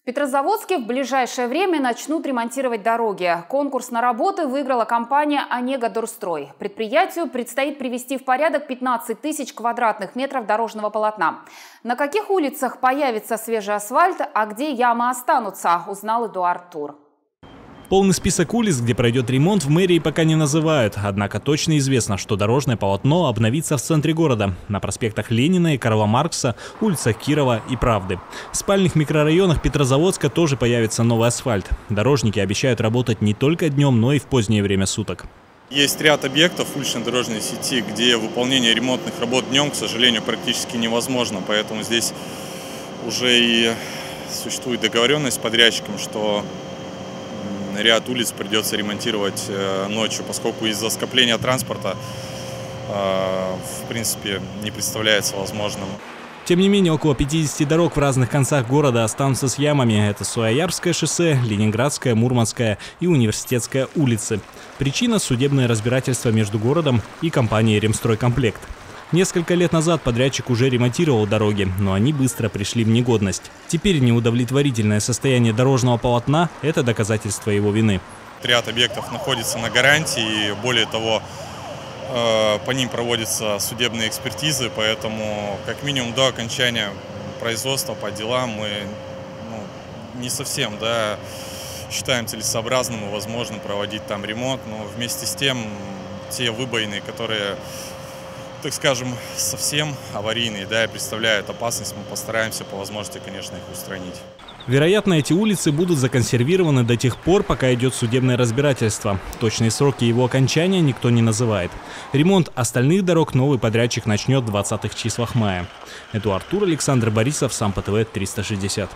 В Петрозаводске в ближайшее время начнут ремонтировать дороги. Конкурс на работы выиграла компания «Онега Дорстрой». Предприятию предстоит привести в порядок 15 тысяч квадратных метров дорожного полотна. На каких улицах появится свежий асфальт, а где ямы останутся, узнал Эдуард Тур. Полный список улиц, где пройдет ремонт, в мэрии пока не называют. Однако точно известно, что дорожное полотно обновится в центре города. На проспектах Ленина и Карла Маркса, улицах Кирова и Правды. В спальных микрорайонах Петрозаводска тоже появится новый асфальт. Дорожники обещают работать не только днем, но и в позднее время суток. Есть ряд объектов уличной дорожной сети, где выполнение ремонтных работ днем, к сожалению, практически невозможно. Поэтому здесь уже и существует договоренность с подрядчиком, что ряд улиц придется ремонтировать э, ночью, поскольку из-за скопления транспорта э, в принципе не представляется возможным. Тем не менее, около 50 дорог в разных концах города останутся с ямами. Это Суаярское шоссе, Ленинградская, Мурманская и Университетская улицы. Причина – судебное разбирательство между городом и компанией «Ремстройкомплект». Несколько лет назад подрядчик уже ремонтировал дороги, но они быстро пришли в негодность. Теперь неудовлетворительное состояние дорожного полотна – это доказательство его вины. Ряд объектов находится на гарантии, более того, э, по ним проводятся судебные экспертизы, поэтому как минимум до окончания производства по делам мы ну, не совсем да, считаем целесообразным и возможным проводить там ремонт, но вместе с тем те выбоины, которые так скажем, совсем аварийные, да, и представляют опасность, мы постараемся по возможности, конечно, их устранить. Вероятно, эти улицы будут законсервированы до тех пор, пока идет судебное разбирательство. Точные сроки его окончания никто не называет. Ремонт остальных дорог новый подрядчик начнет в 20-х числах мая. Эдуард Тур, Александр Борисов, Сам ПТВ 360.